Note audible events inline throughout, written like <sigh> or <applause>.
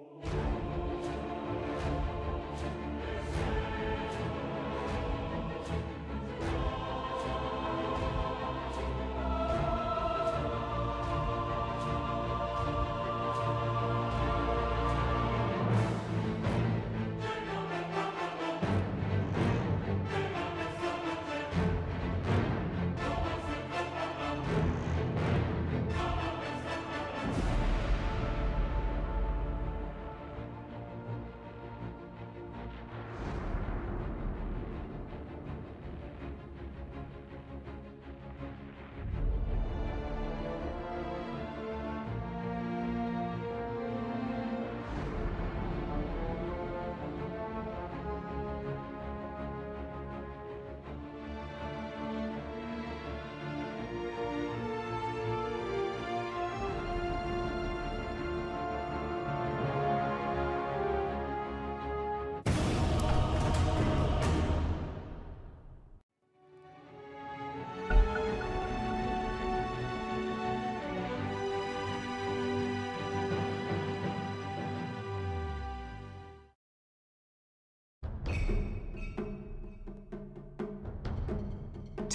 Oh.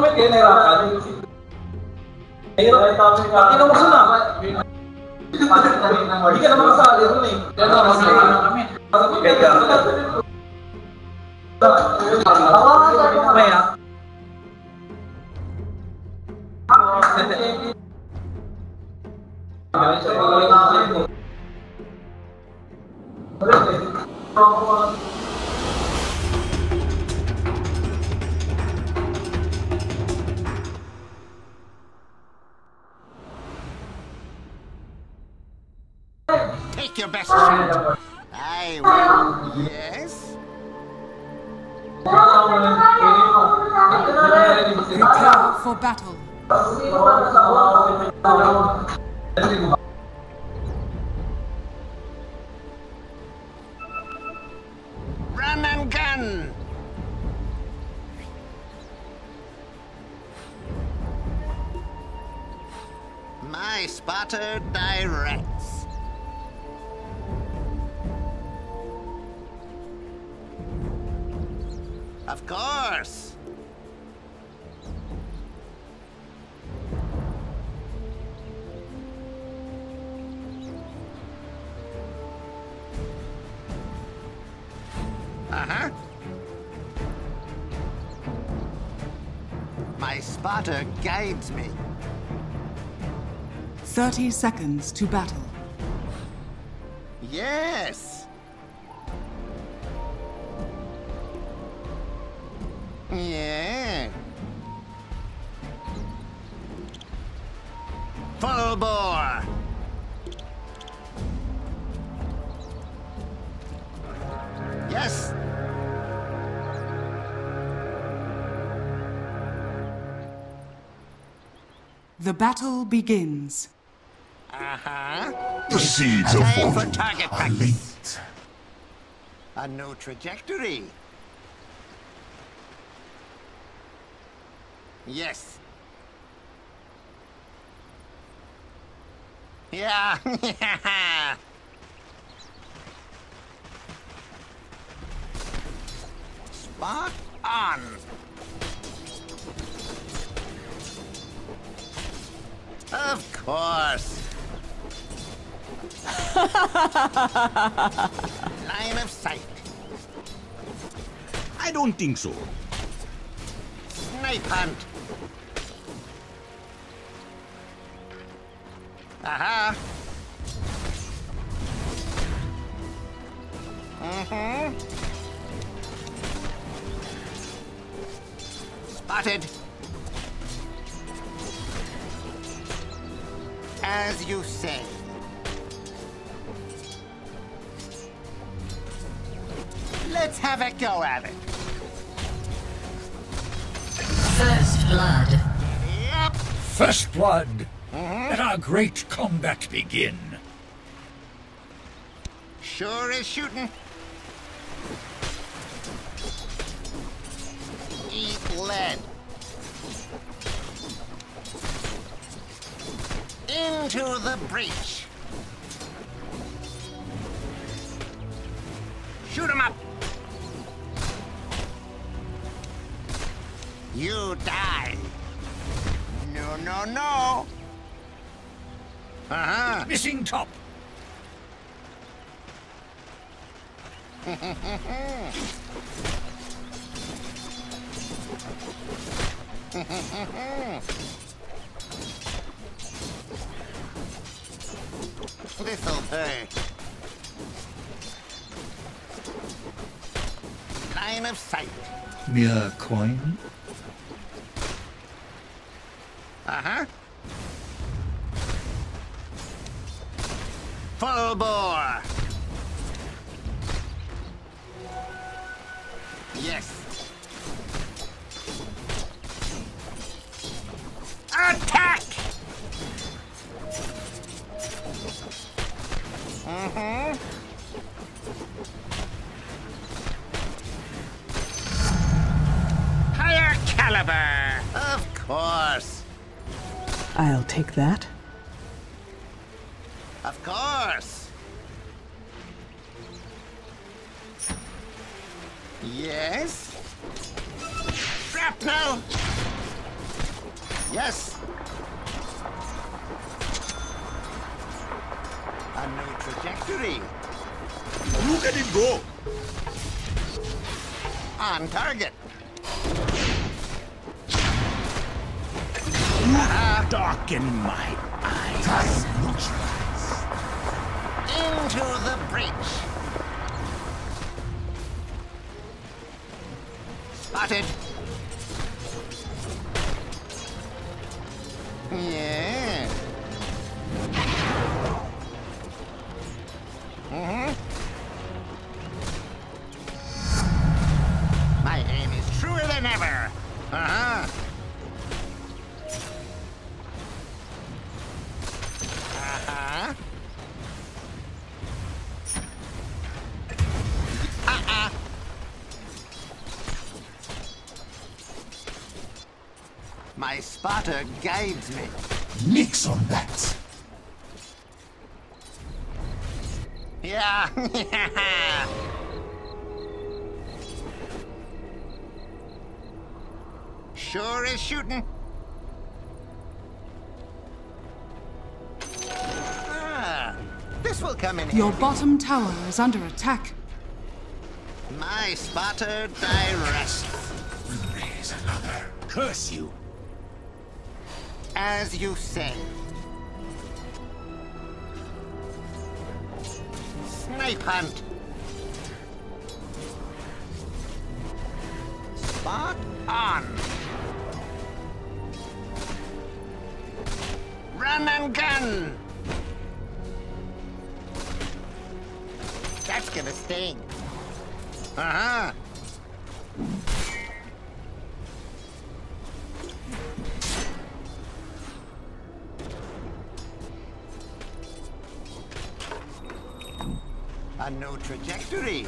comment kayo, nahirapan. Nahirap. Pati na mo sila. Hindi ka naman kasali rin eh. Kaya naman sila. Kaya. Guides me. 30 seconds to battle. Yes. Battle begins. Uh-huh. The seeds of Time for target are practice. linked. A new trajectory. Yes. <laughs> Yeah. Line of sight. I don't think so. Snipe hunt. Aha. Mm-hmm. Spotted. As you say. Have a go at it. First blood. Yep. First blood. Mm-hmm. Let our great combat begin. Sure is shooting. Eat lead. Into the breach. Top. This'll hurt. Line of sight. Mere coin. Take that. My spotter guides me. Nix on that. Yeah. <laughs> sure is shooting. Ah, this will come in Your handy. bottom tower is under attack. My spotter direct. Raise another. Curse you. As you say. Snipe hunt. Spot on. Run and gun. That's gonna sting. Uh-huh. Trajectory.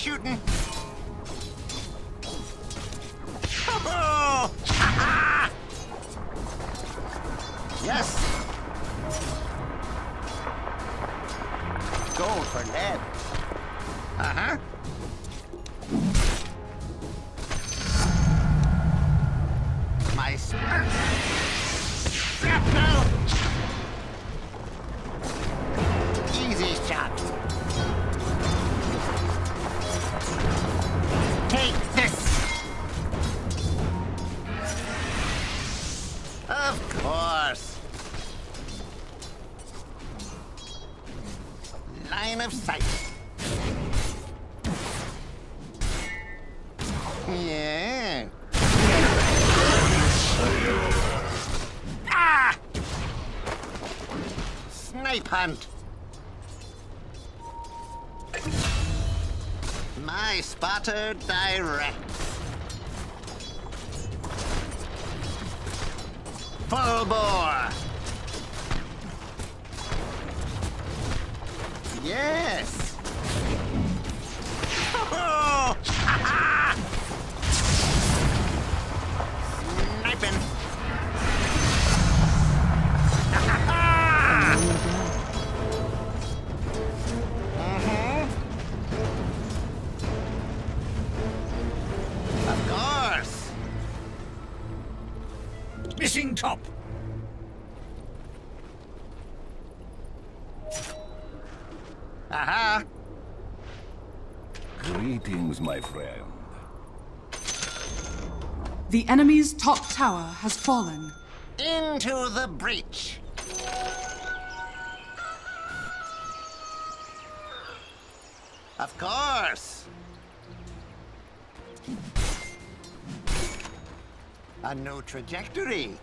Shooting. Snipe Missing top. Aha. Greetings, my friend. The enemy's top tower has fallen. Into the breach. Of course. A new trajectory.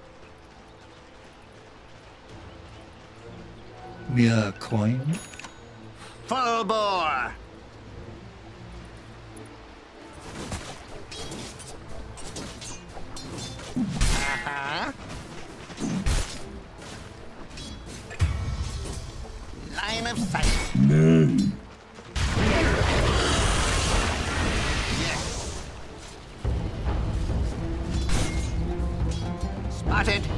Mere coin? Full bore. Uh-huh. Line of sight. Yes.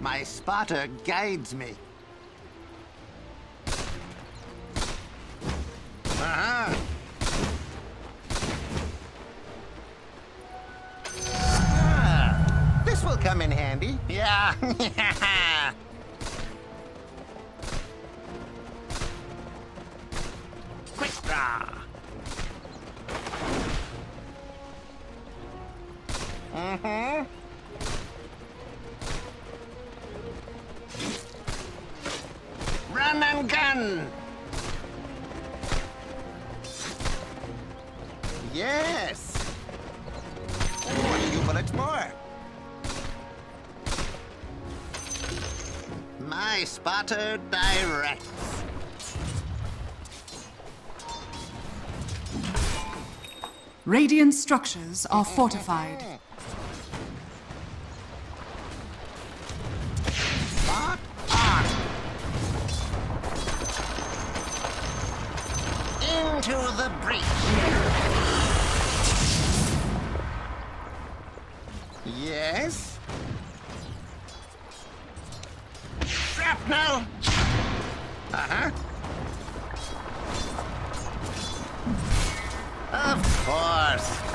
My spotter guides me. Structures are fortified. Into the breach. Yes? Shrapnel! Uh-huh. Of course.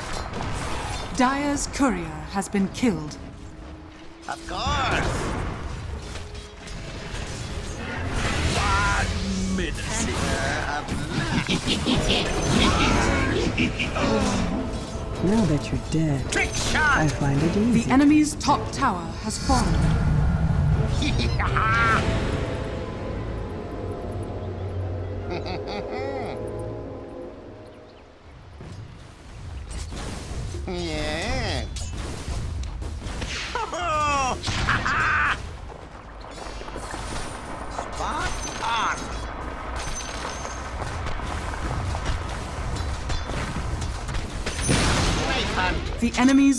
Dire's courier has been killed. Of course. Now that you're dead, Trick shot! I shot! find it easy. The enemy's top tower has fallen. <laughs>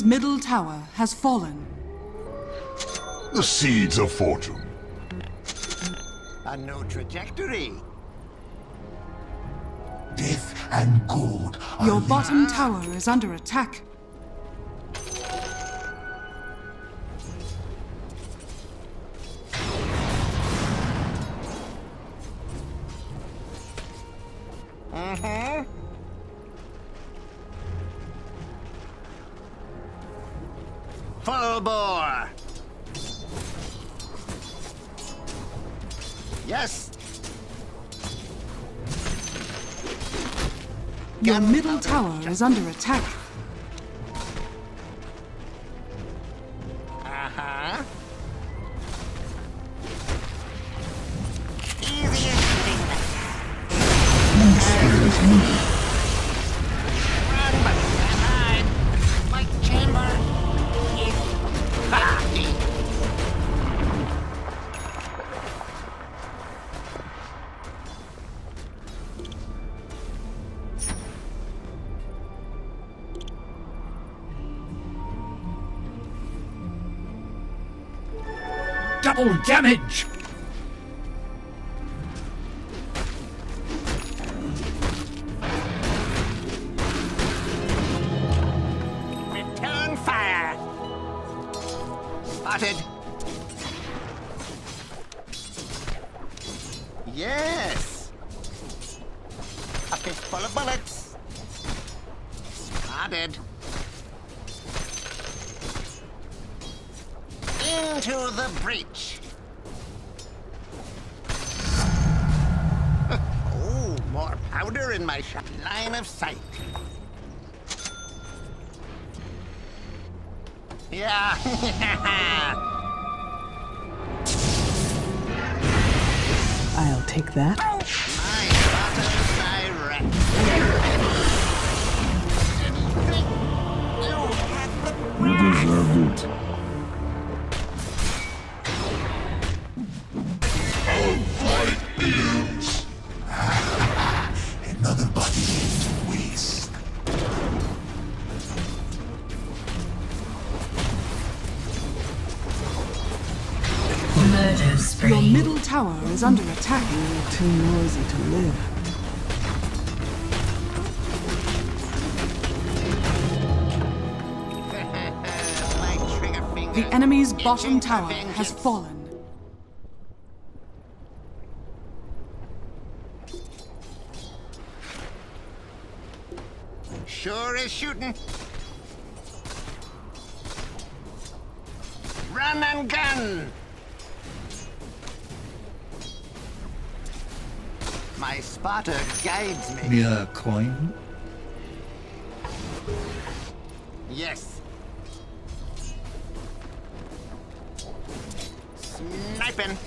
middle tower has fallen. The seeds of fortune. A new trajectory. Death and gold Your bottom tower is under attack. Is under attack. double damage! too noisy to live. The enemy's bottom tower has fallen. Sure is shooting. Run and gun! my spotter guides me. Yeah, coin. Yes. Sniping.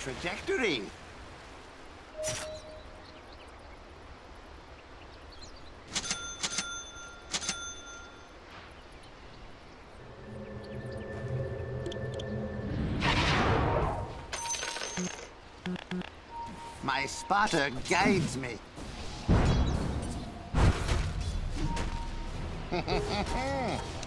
trajectory. My spotter guides me. <laughs>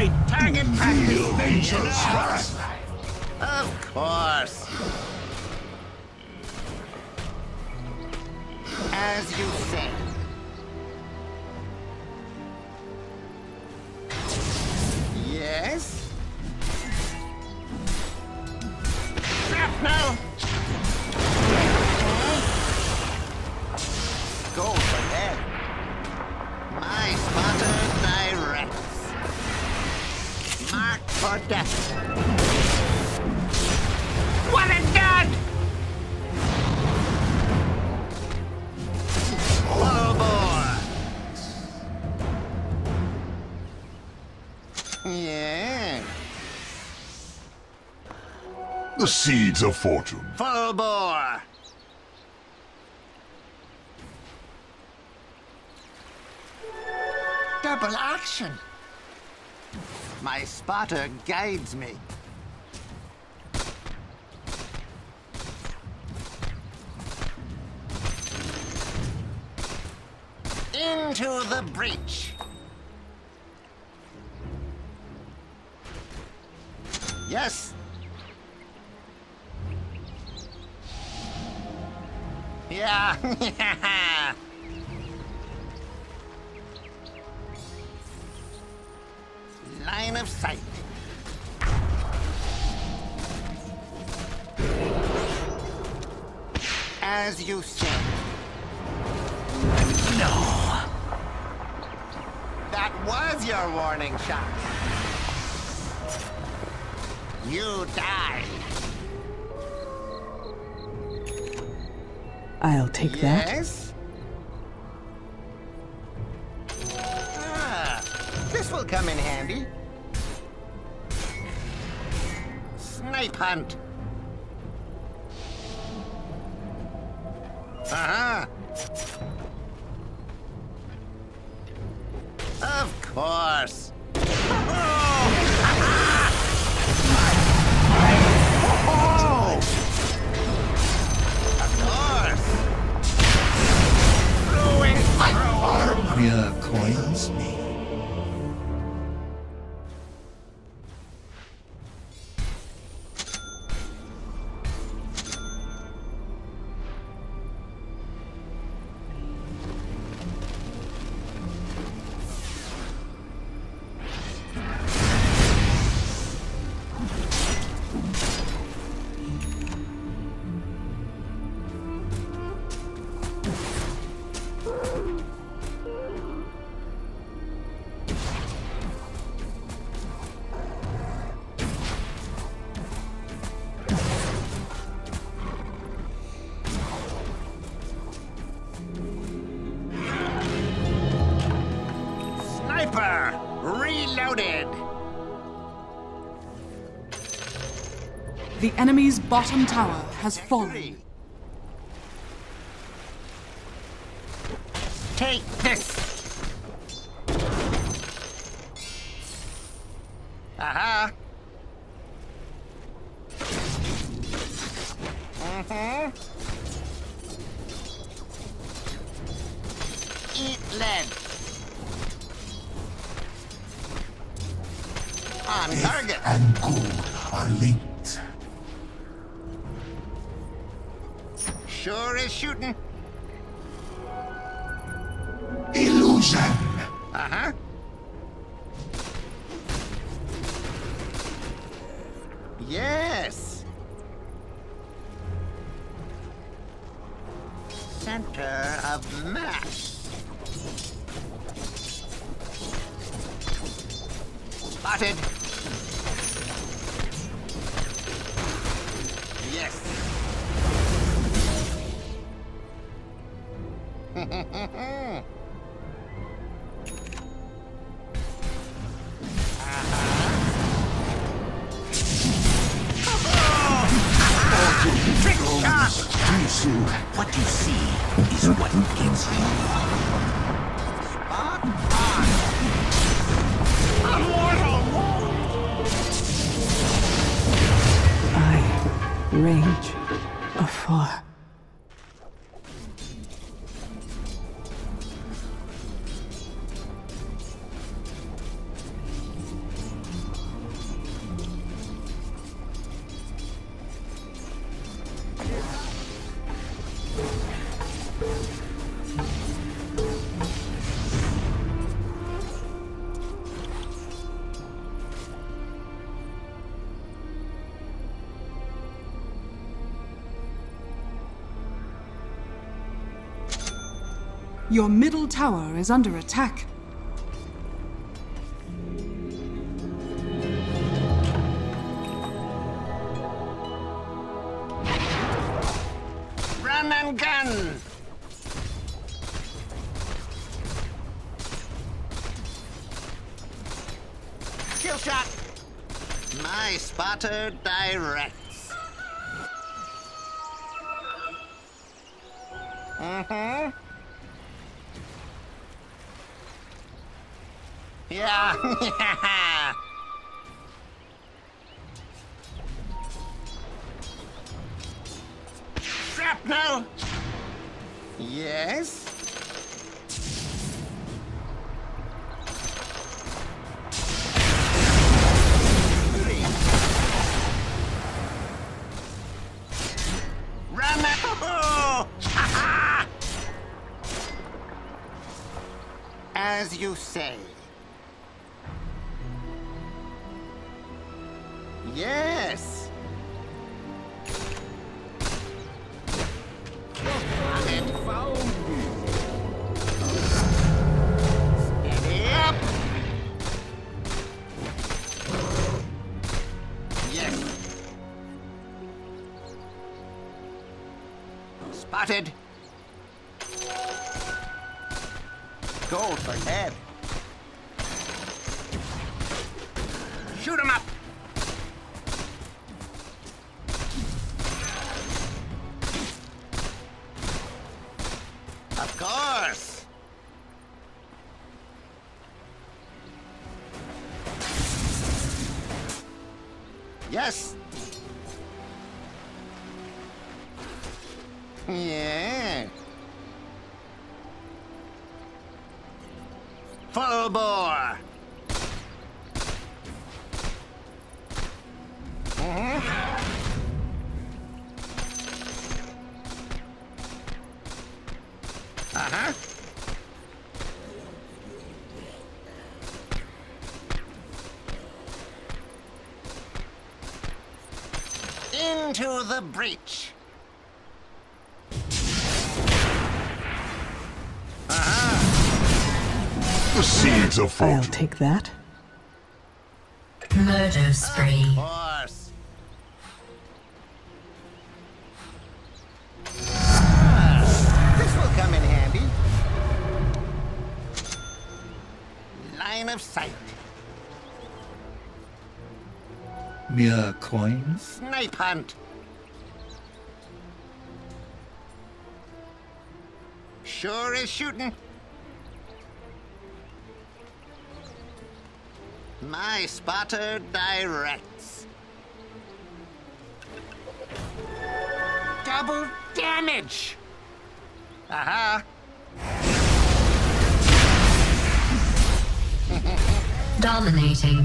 by target practice. Nature's. Of course. As you say. Seeds of fortune. Full bore. Double action. My spotter guides me. Into the breach. Yeah. <laughs> Line of sight. As you said. No. That was your warning shot. You died. I'll take that. Yes? Ah, this will come in handy. Snipe hunt. Uh-huh. Of bottom tower has fallen. Take this! Aha! Mm-hmm. Eat lead. On target. And good are linked. Sure is shooting. Illusion. Uh-huh. Yes. Your middle tower is under attack. Run and gun! Kill shot! My spotter <laughs> Yeah. Into the breach. The seeds of I'll take that. Murder spree. course. Ah, this will come in handy. Line of sight. Mere coins? Snipe hunt. Is shooting. My spotter directs. Double damage! Aha! <laughs> Dominating.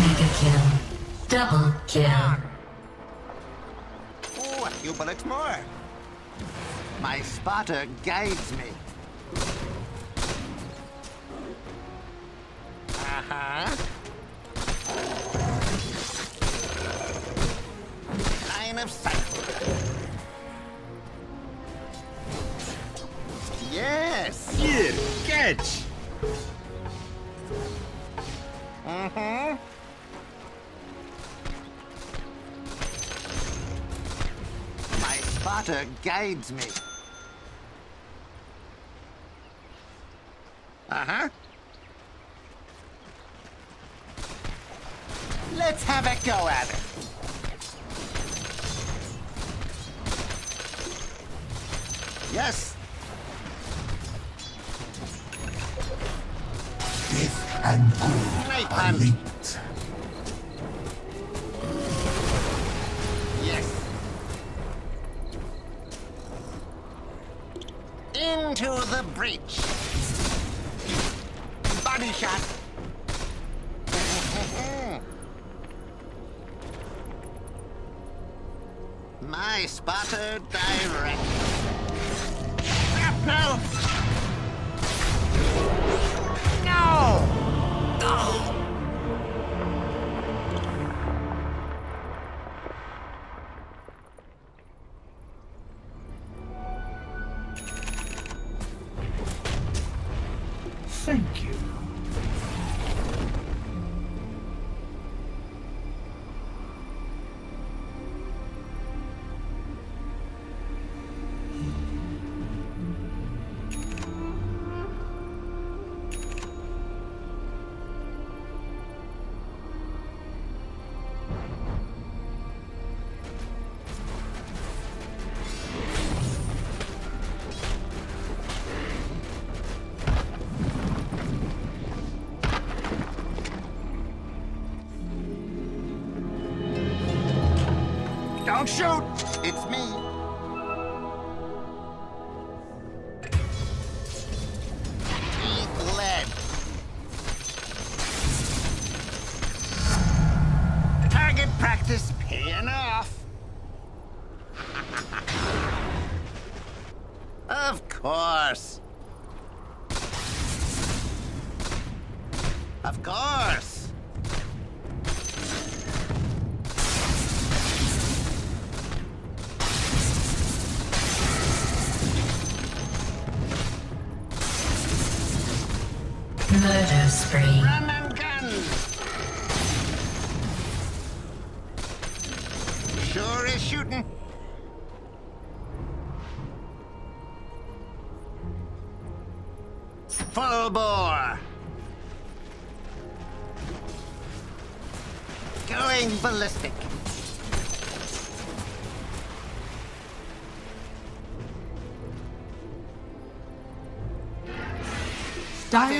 Mega kill. Double kill. Bullets more. My spotter guides me. Uh-huh. Line of sight. Yes. Here, catch! Mm-hmm. Guides me. Don't shoot! It's me.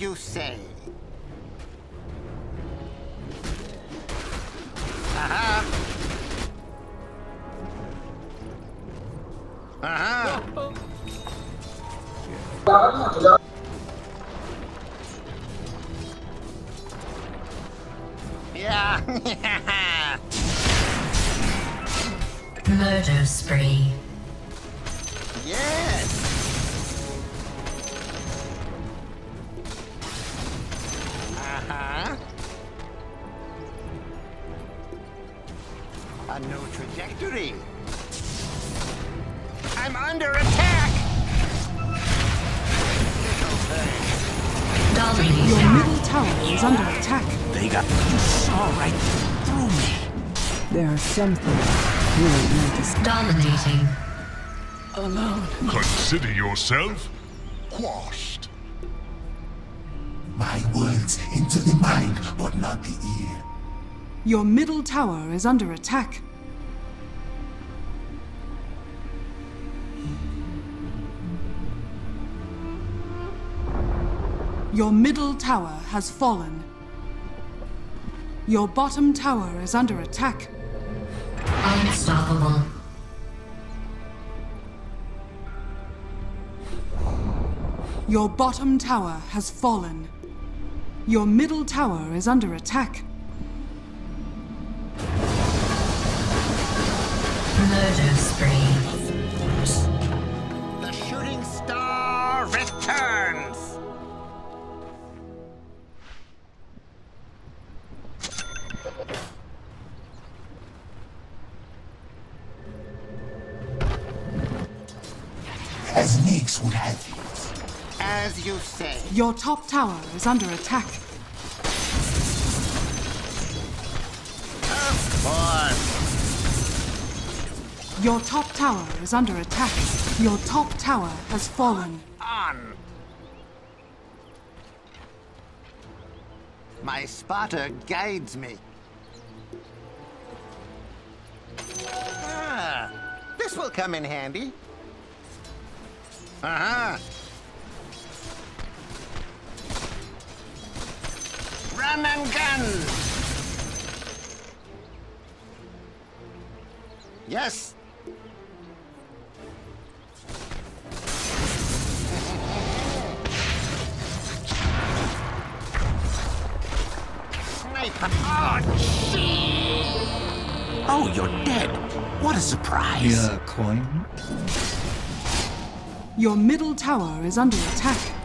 You say. Tower is under attack. They got you saw right through me. There are some things you ain't meant to stop Dominating. alone. Consider yourself quashed. My words into the mind, but not the ear. Your middle tower is under attack. Your middle tower has fallen. Your bottom tower is under attack. Unstoppable. Your bottom tower has fallen. Your middle tower is under attack. Murder spree. The shooting star returns. As you say. Your top tower is under attack. Of course. Your top tower is under attack. Your top tower has fallen. On. My spotter guides me. Ah, this will come in handy. Uh-huh. Run and gun! Yes. Sniper. Oh, gee. Oh, you're dead. What a surprise. Here, coin. Your middle tower is under attack.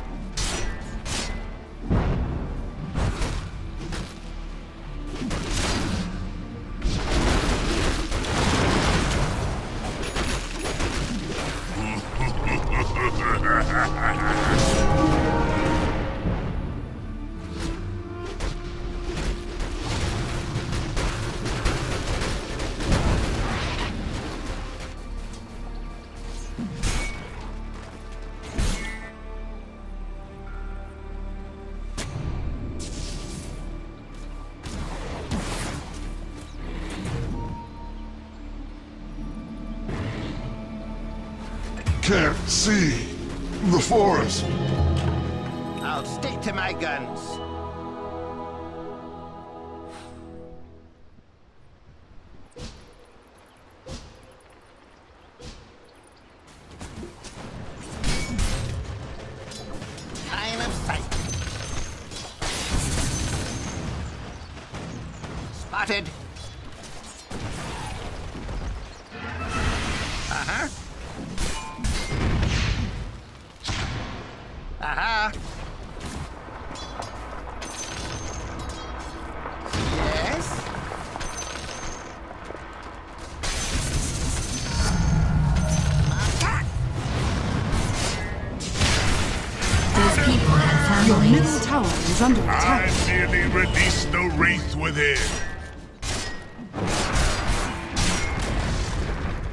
Is under attack. I merely release the wraith within.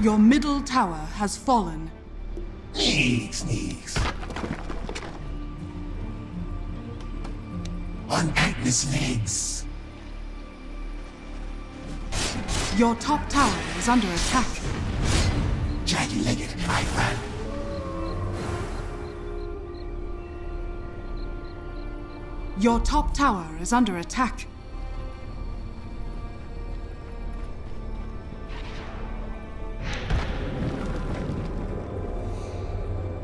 Your middle tower has fallen. Sneaks, sneaks. On Agnes' legs. Your top tower is under attack. Your top tower is under attack.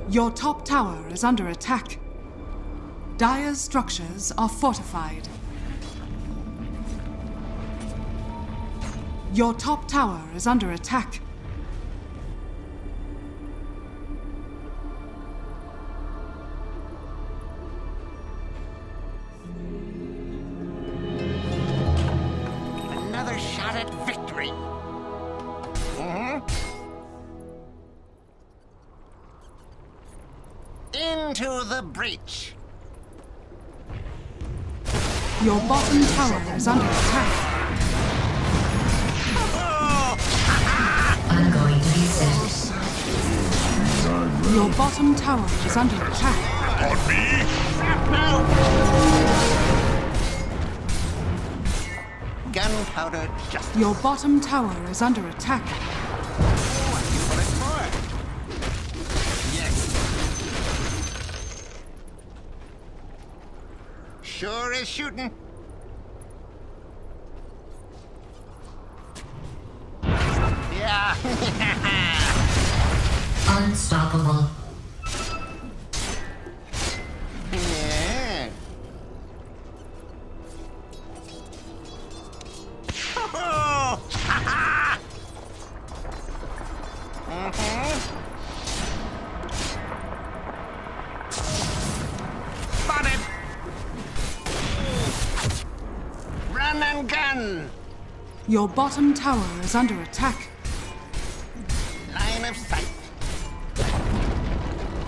Your top tower is under attack. Dire's structures are fortified. Your top tower is under attack. Is under attack. On me? Gunpowder just Your bottom tower is under attack. what it's for. Yes. Sure is shooting. Your bottom tower is under attack. Line of sight.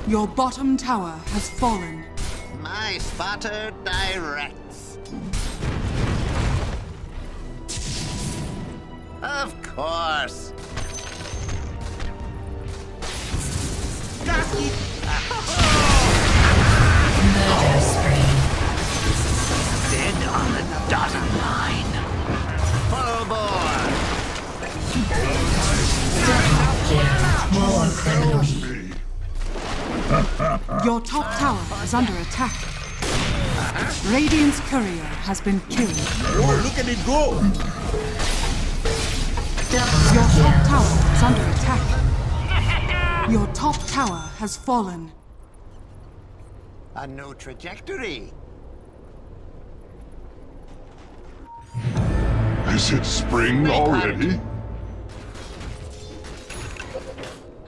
Your bottom tower has fallen. My spotter directs. Has been killed. Oh, look at it go. Your top tower is under attack. Your top tower has fallen. A new trajectory. Is it spring already?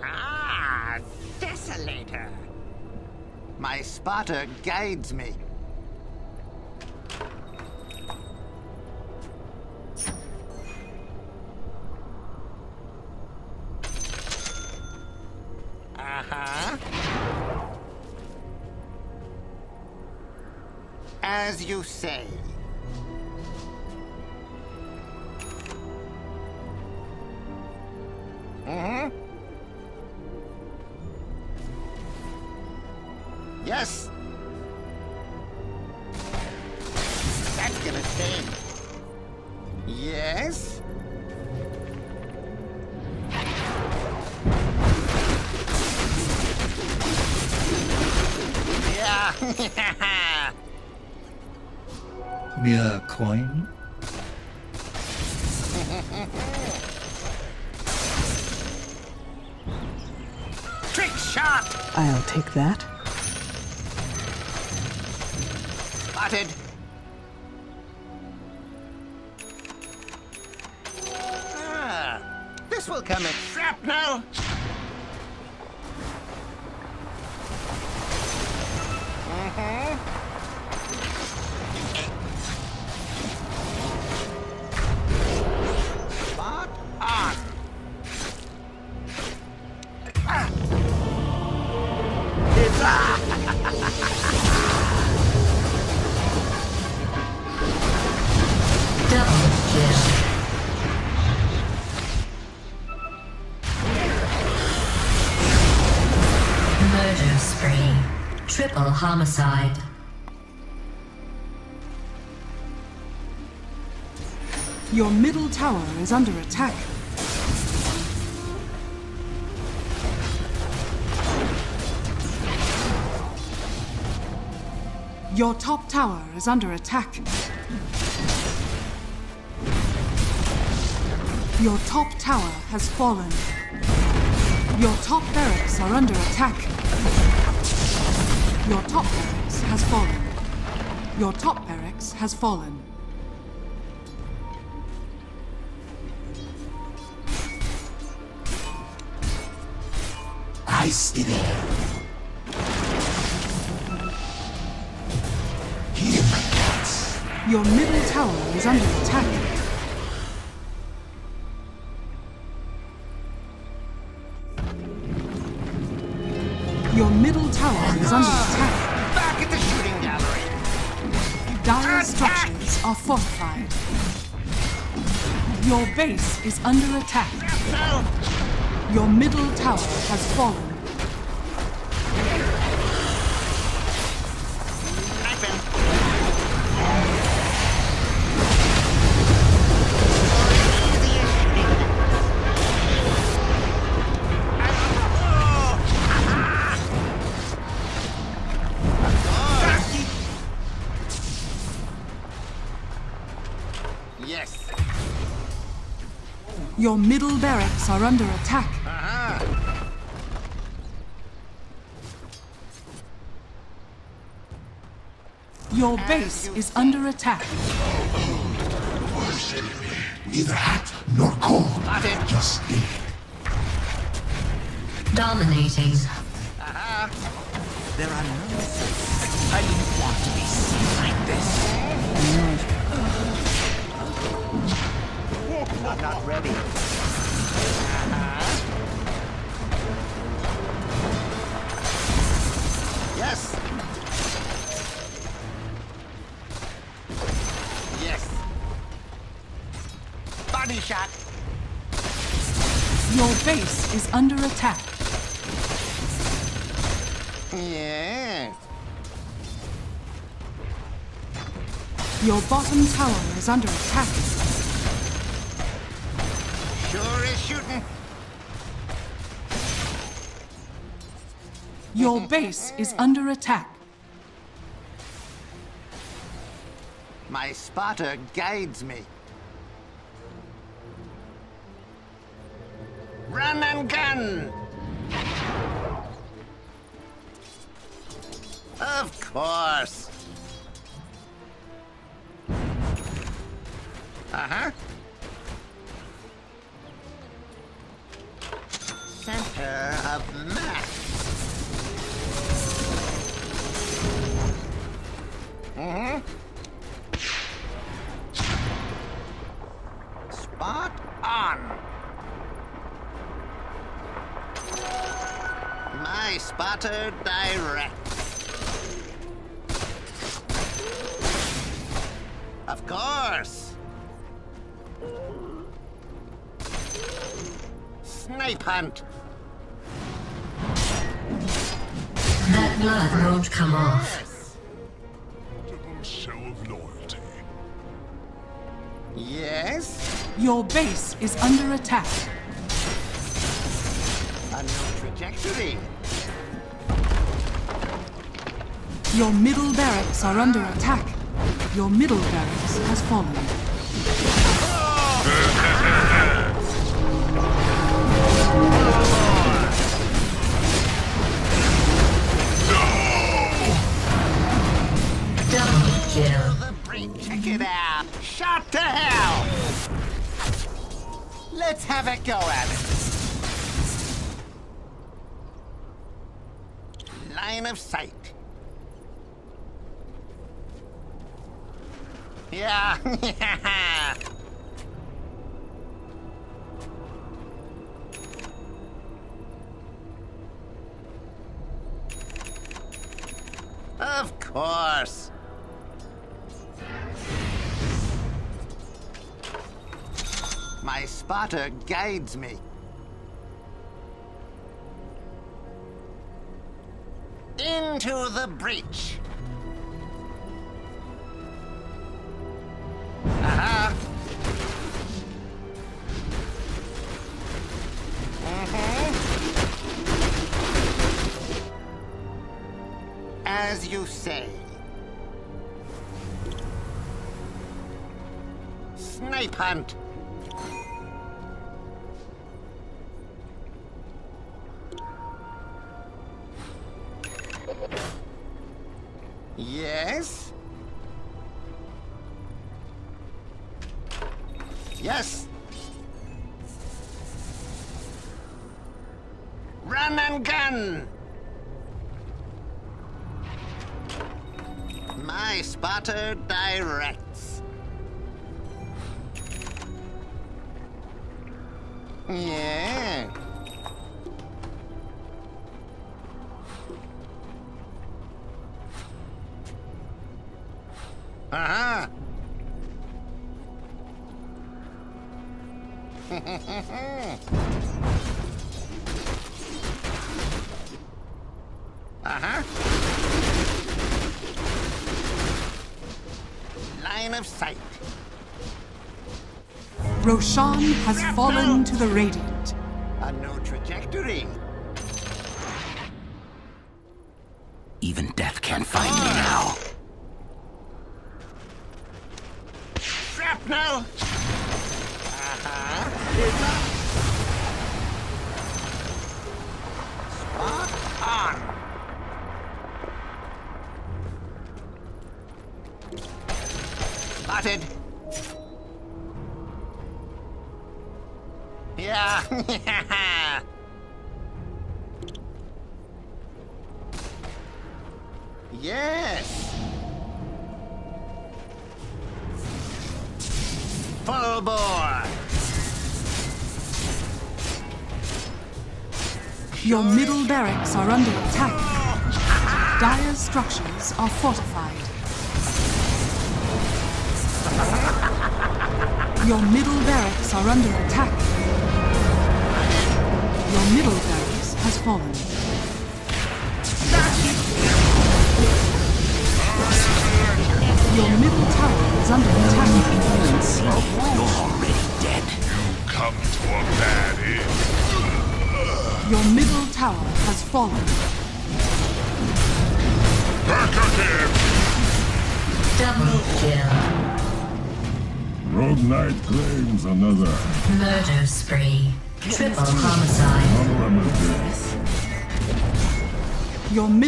Ah, Desolator. My spotter guides me. You say. Homicide. Your middle tower is under attack. Your top tower is under attack. Your top tower has fallen. Your top barracks are under attack. Your top barracks has fallen. Your top barracks has fallen. Ice in air. Here, my cats. Your middle tower is under attack. Base is under attack. Your middle tower has fallen. Your middle barracks are under attack. Your base is under attack. Neither hot nor cold. Spotted. Just in. Dominating. There are no. I didn't want to be seen like this. I'm not ready. Uh-huh. Yes. Yes. Body shot. Your base is under attack. Yeah. Your bottom tower is under attack. Shooting. Your base is under attack. My spotter guides me. Run and gun! Of course. Uh-huh. Center of mass. Mm-hmm. Spot on. My spotter direct. Of course. Snipe hunt. Blood won't come off. Typical show of loyalty. Yes. Your base is under attack. A new trajectory. Your middle barracks are under attack. Your middle barracks has fallen. Let's have a go at it. Line of sight. Yeah. of <laughs> Guides me. Into the breach. Aha. Mhm. As you say. Snipe hunt. Has fallen to the Radiant.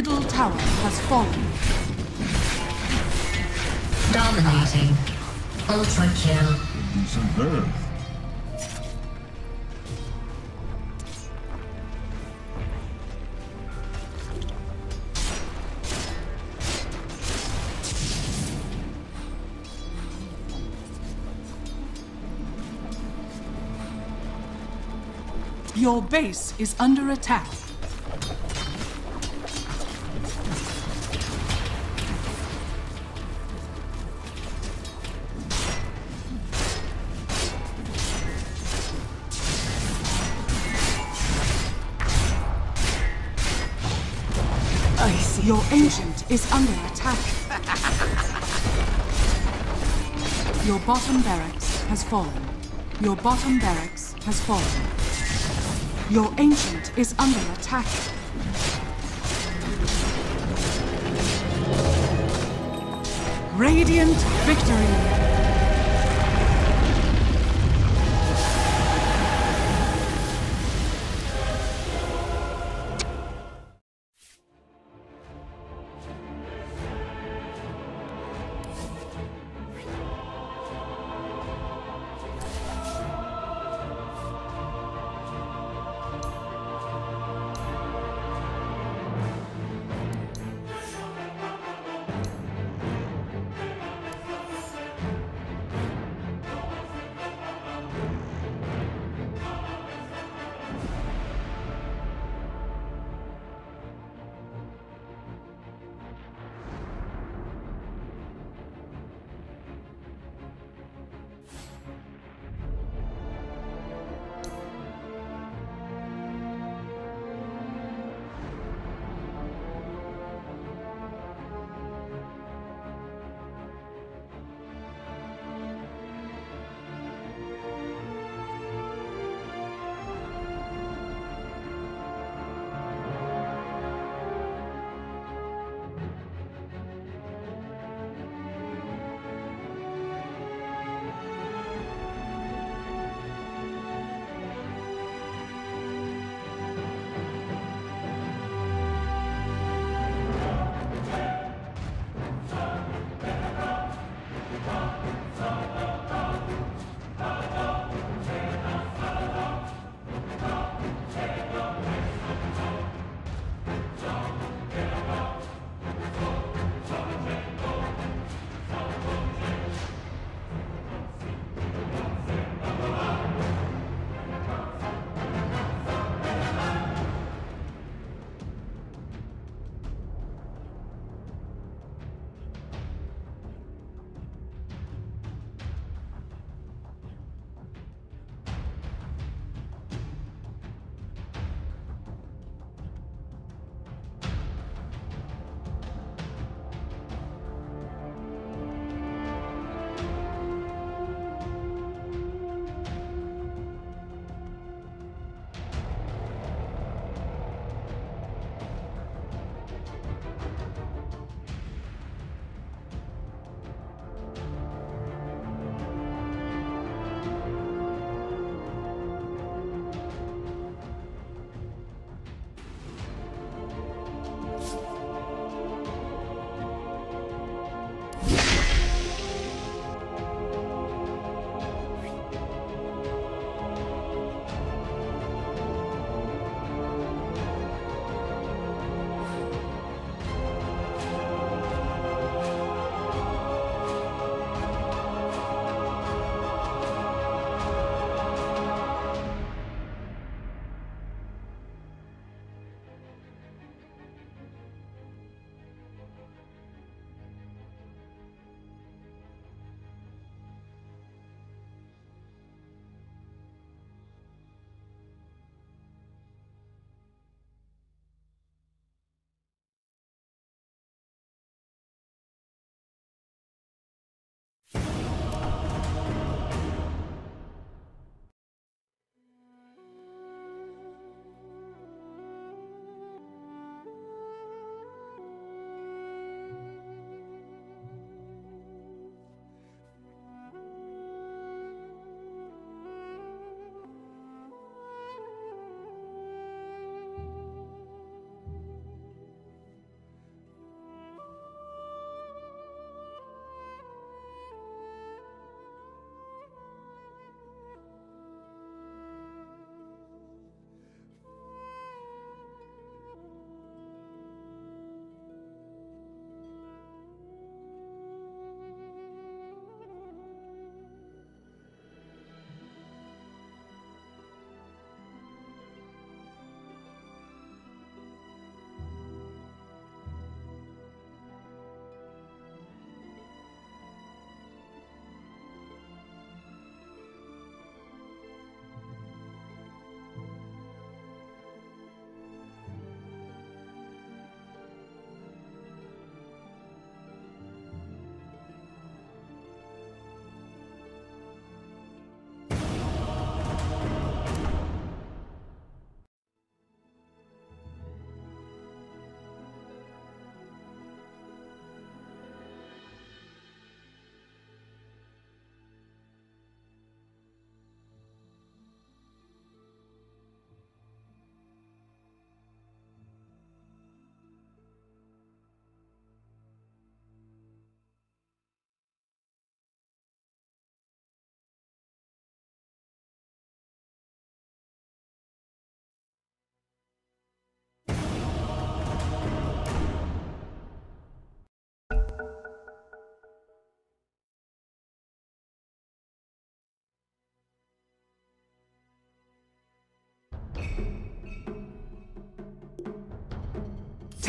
Middle tower has fallen. Dominating. Ultra kill. Decent birth. Your base is under attack. Your ancient is under attack. Your bottom barracks has fallen. Your bottom barracks has fallen. Your ancient is under attack. Radiant victory!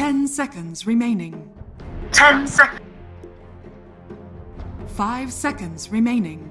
Ten seconds remaining. Ten seconds. Five seconds remaining.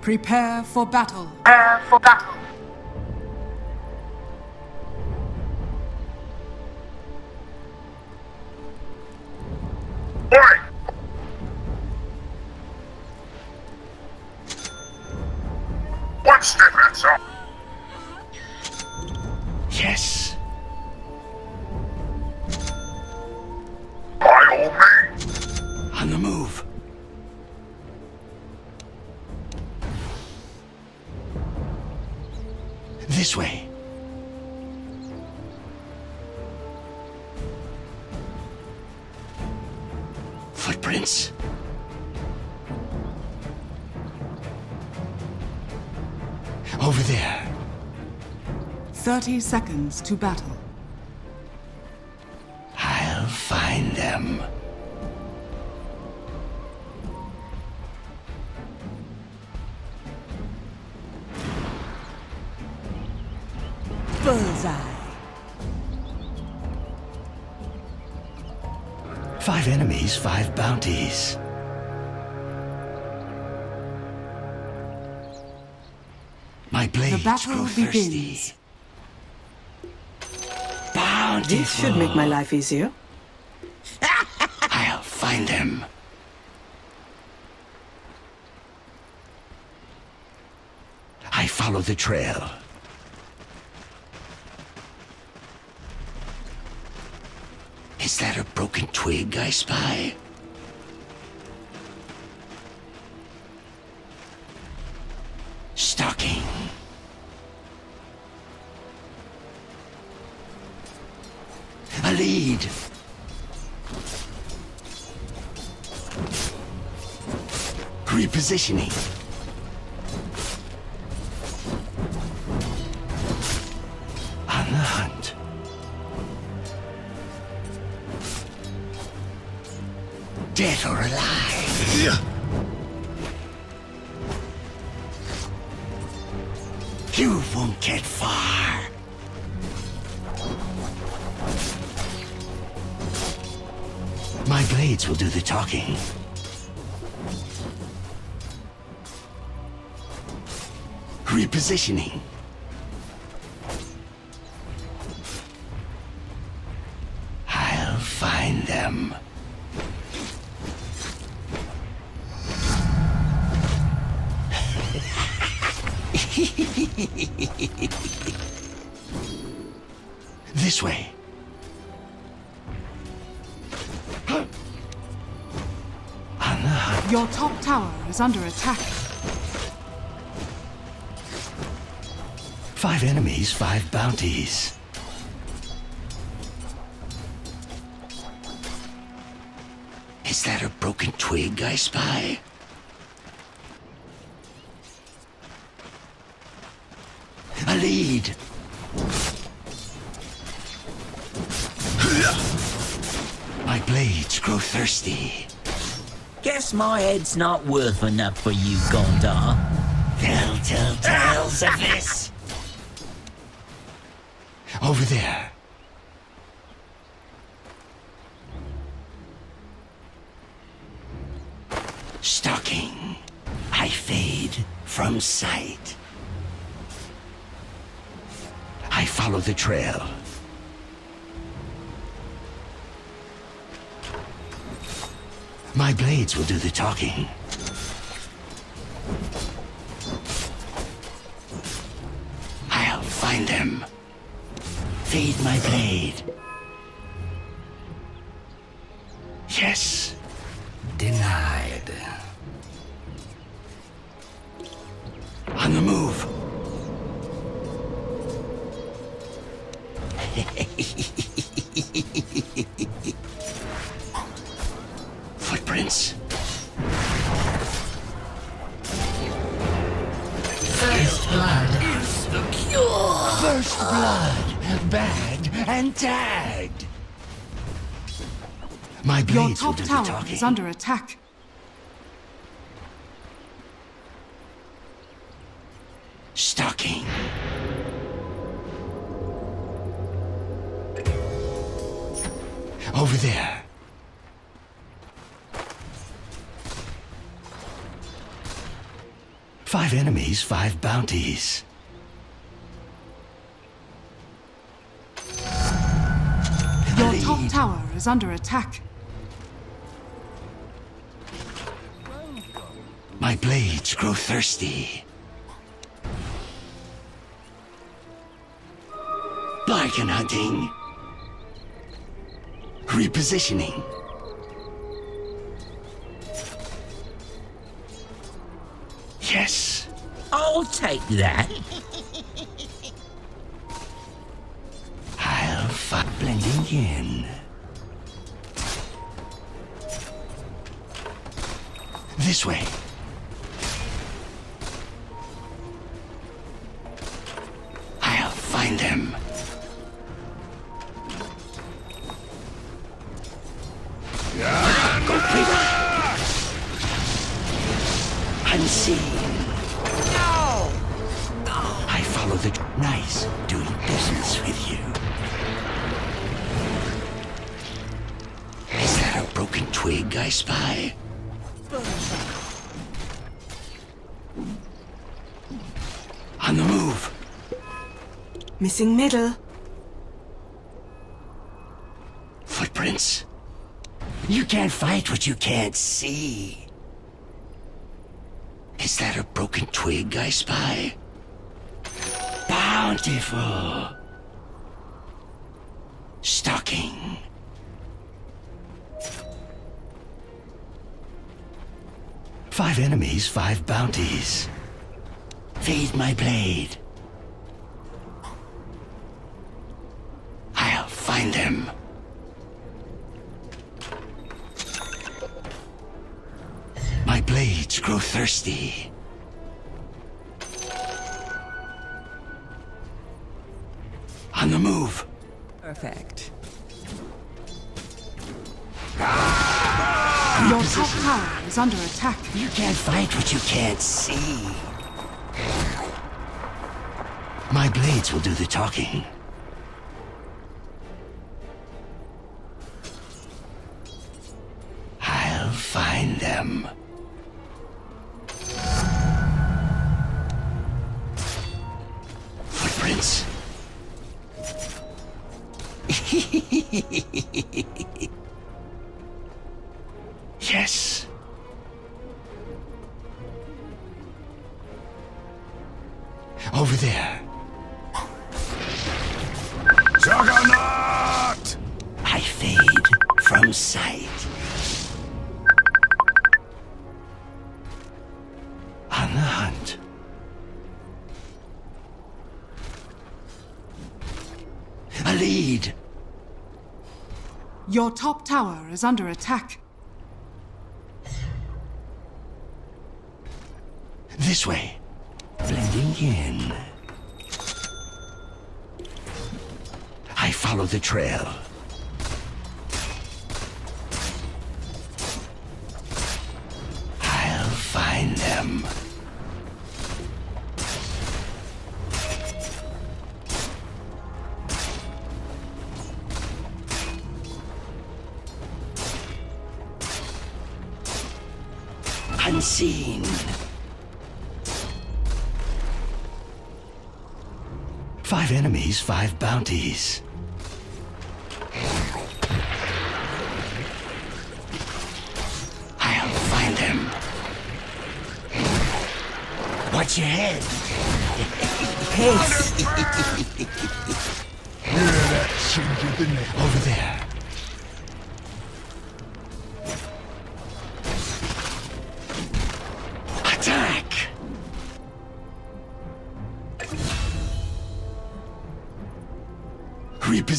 Prepare for battle. Prepare for battle. 30 seconds to battle. I'll find them. Bullseye. Five enemies, five bounties. My blades the battle grow begins. thirsty. This should make my life easier. <laughs> I'll find them. I follow the trail. Is that a broken twig I spy? Lead. Repositioning. Repositioning. I'll find them. <laughs> this way. Your top tower is under attack. Five enemies, five bounties. Is that a broken twig I spy? A lead. My blades grow thirsty. Guess my head's not worth enough for you, Gondar. They'll tell tales of this. Over there. Stalking. I fade from sight. I follow the trail. My blades will do the talking. First blood. is the cure. First blood. Bagged and tagged. My Your blades will top tower talking. is under attack. Stalking. Over there. Five enemies, five bounties. Your top tower is under attack. My blades grow thirsty. Bargain hunting. Repositioning. Take that. I'll fight blending in. This way. Missing middle. Footprints. You can't fight what you can't see. Is that a broken twig I spy? Bountiful. Stocking. Five enemies, five bounties. Feed my blade. Thirsty. On the move. Perfect. Your top tower is under attack. You can't fight what you can't see. My blades will do the talking. A lead. Your top tower is under attack. This way. Blending in. I follow the trail. Unseen. Five enemies, five bounties. I'll find them. Watch your head. <laughs> Haste. <laughs> Over there.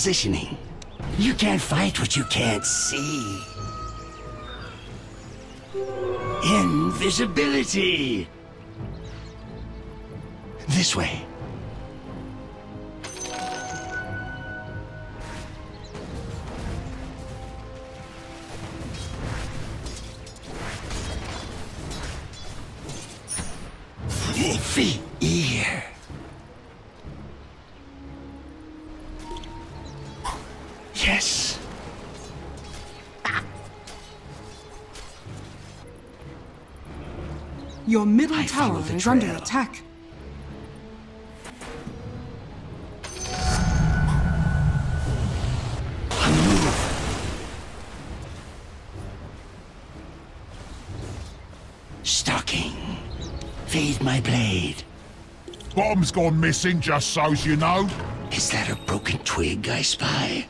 Repositioning. You can't fight what you can't see. Invisibility. This way. Tower the is under trail. attack. On the move. Stalking. Feed my blade. Bomb's gone missing, just so's you know. Is that a broken twig I spy?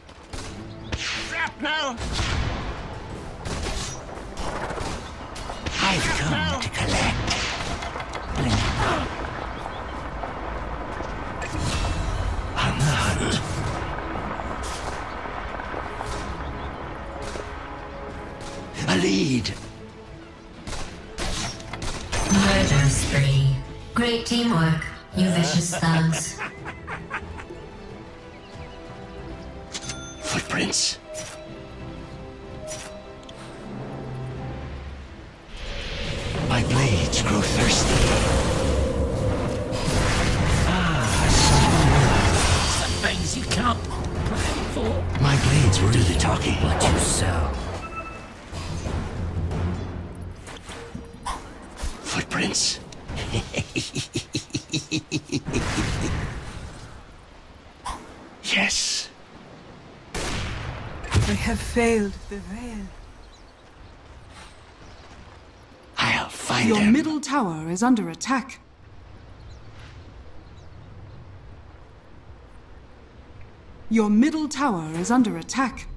Find Your them. middle tower is under attack. Your middle tower is under attack.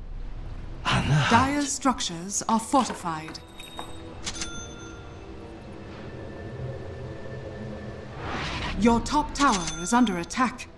On the structures are fortified. Your top tower is under attack.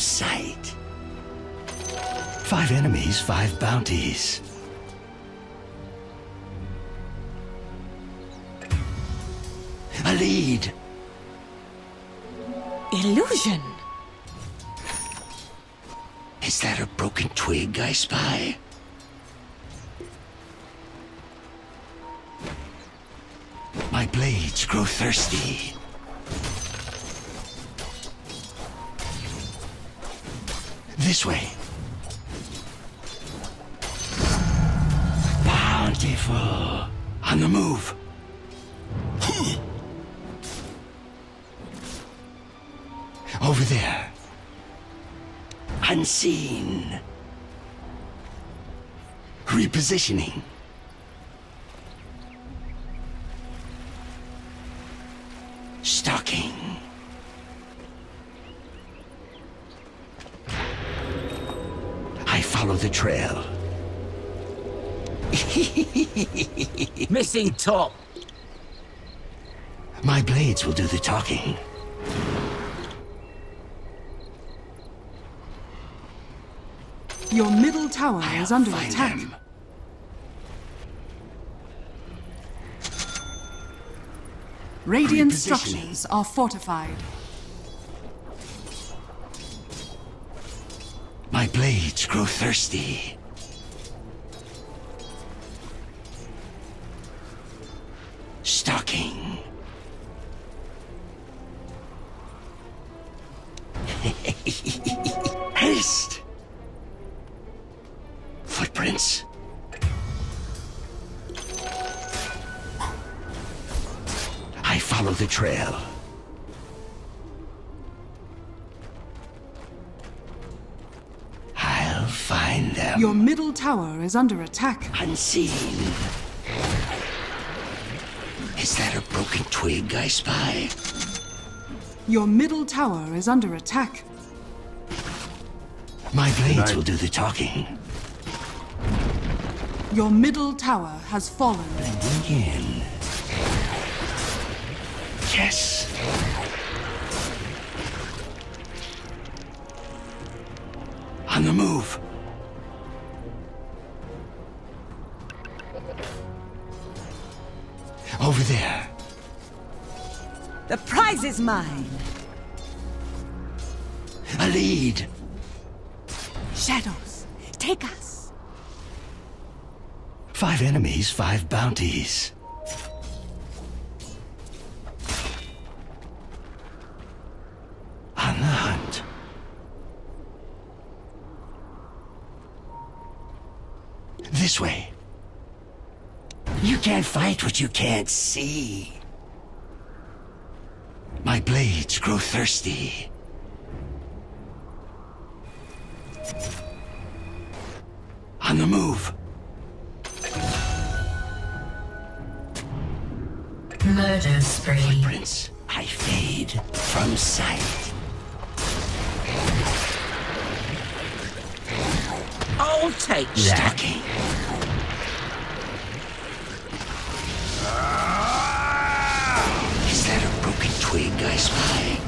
Sight. Five enemies, five bounties. A lead. Illusion. Is that a broken twig I spy? My blades grow thirsty. This way. Bountiful. On the move. Hmm. Over there. Unseen. Repositioning. The trail. <laughs> Missing top. My blades will do the talking. Your middle tower is I'll under find attack. them. Radiant structures are fortified. Blades grow thirsty. Tower is under attack. Unseen. Is that a broken twig I spy? Your middle tower is under attack. My blades will do the talking. Your middle tower has fallen. In. Is mine. A lead. Shadows, take us. Five enemies, five bounties. On the hunt. This way. You can't fight what you can't see. My blades grow thirsty. On the move. Murder spree. Prince, I fade from sight. I'll take that. Stalking. I spy?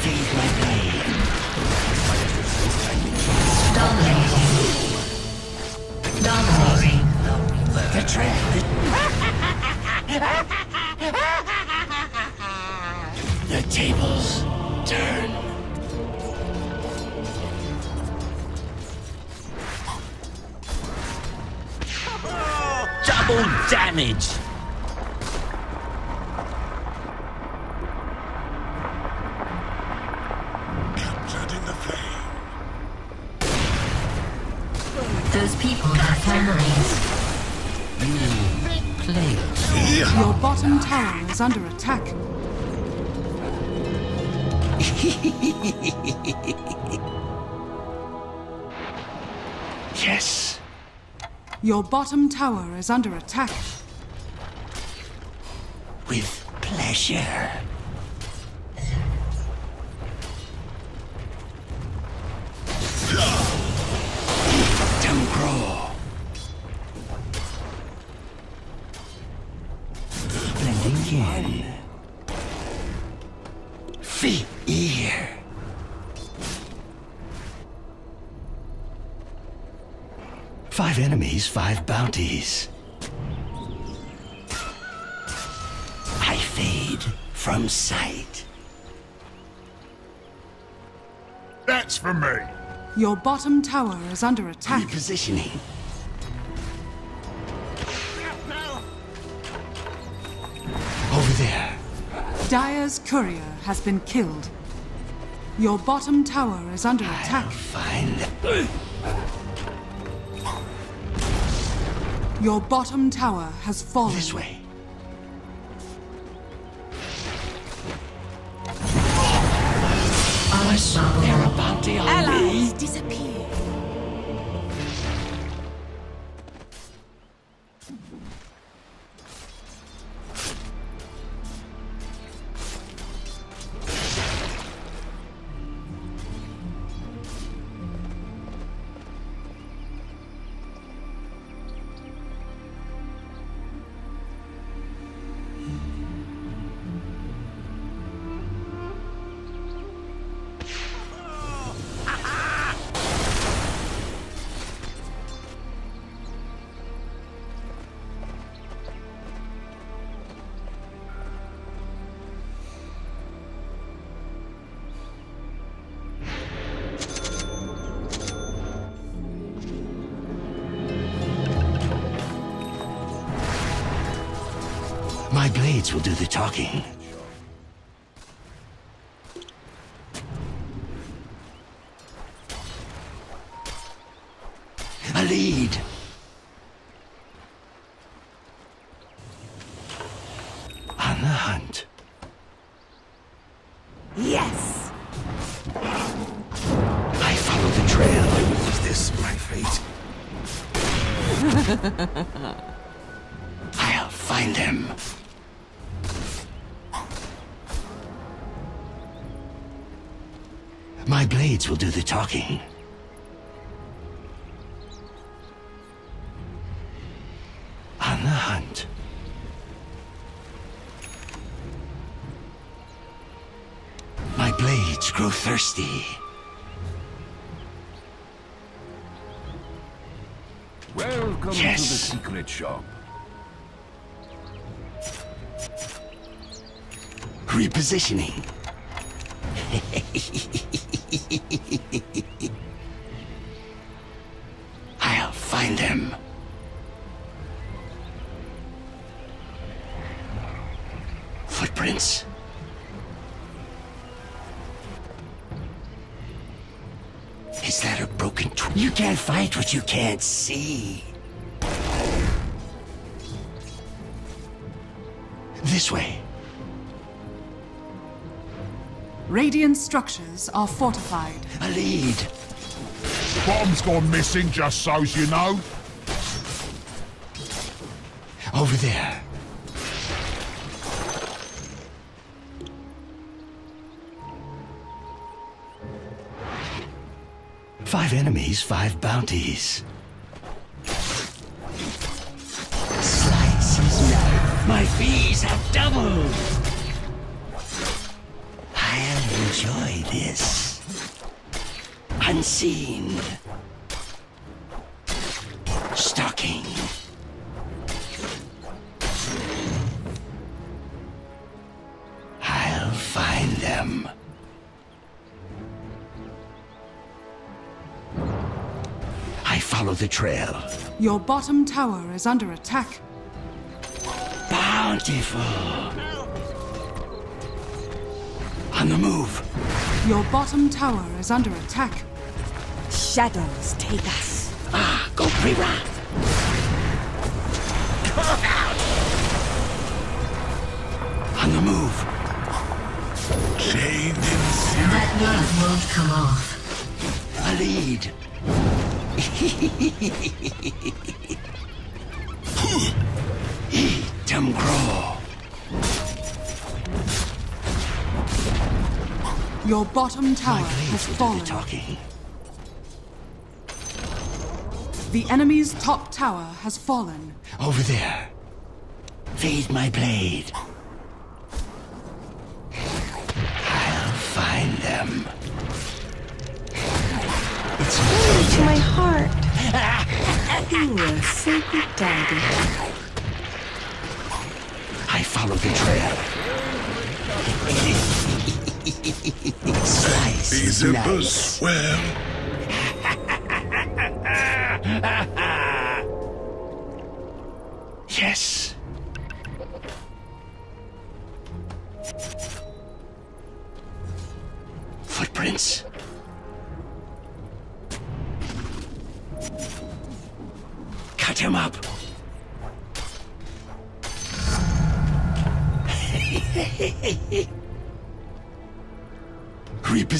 Feed my blade. Dominating. Dominating. The trail. <laughs> the tables turn. Double damage! Tower is under attack. Yes. Your bottom tower is under attack. With pleasure. Five enemies, five bounties. I fade from sight. That's for me. Your bottom tower is under attack. Repositioning. Over there. Dire's courier has been killed. Your bottom tower is under I'll attack. find. Your bottom tower has fallen. This way. Blades will do the talking. Thirsty. Welcome Yes. to the secret shop. Repositioning. <laughs> fight what you can't see. This way. Radiant structures are fortified. A lead. Bomb's gone missing, just so's you know. Over there. Five enemies, five bounties. Knife. My fees have doubled. I'll enjoy this. Unseen. Trail. Your bottom tower is under attack. Bountiful. On the move. Your bottom tower is under attack. Shadows take us. Ah, go pre-round. On the move. Chained in That glove won't come off. A lead. Eat them grow. Your bottom tower has blades will do fallen. the talking. The enemy's top tower has fallen. Over there. Feed my blade. I'll find them. It's To my heart. you were a sacred daddy. I follow the trail. Slice the is zippers nice. swell. Yes.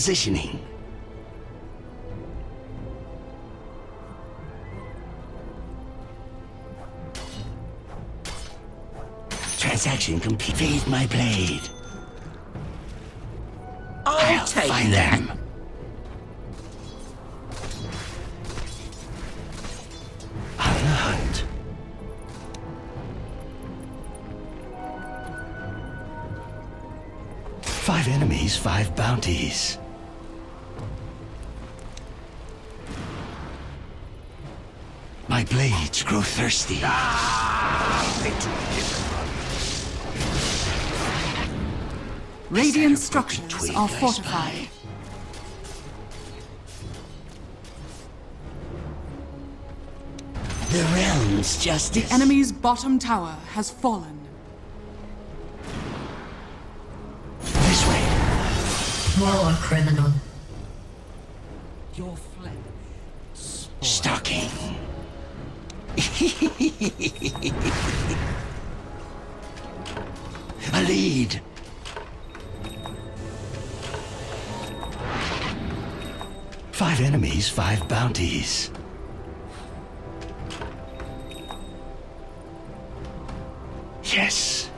Repositioning. Transaction complete. Feed my blade. I'll, find them. On the hunt. Five enemies, five bounties. Blades grow thirsty. Radiant structures are fortified. The realm's justice. The enemy's bottom tower has fallen. This way. War criminal. A lead. Five enemies, five bounties. Yes.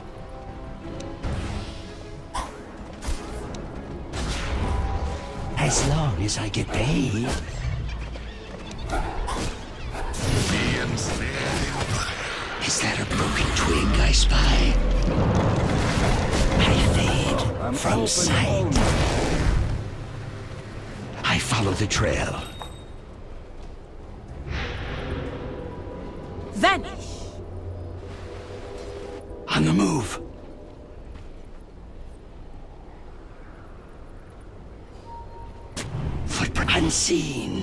As long as I get paid. Twig I spy? I fade from sight. I follow the trail. Vanish. On the move. Footprint unseen.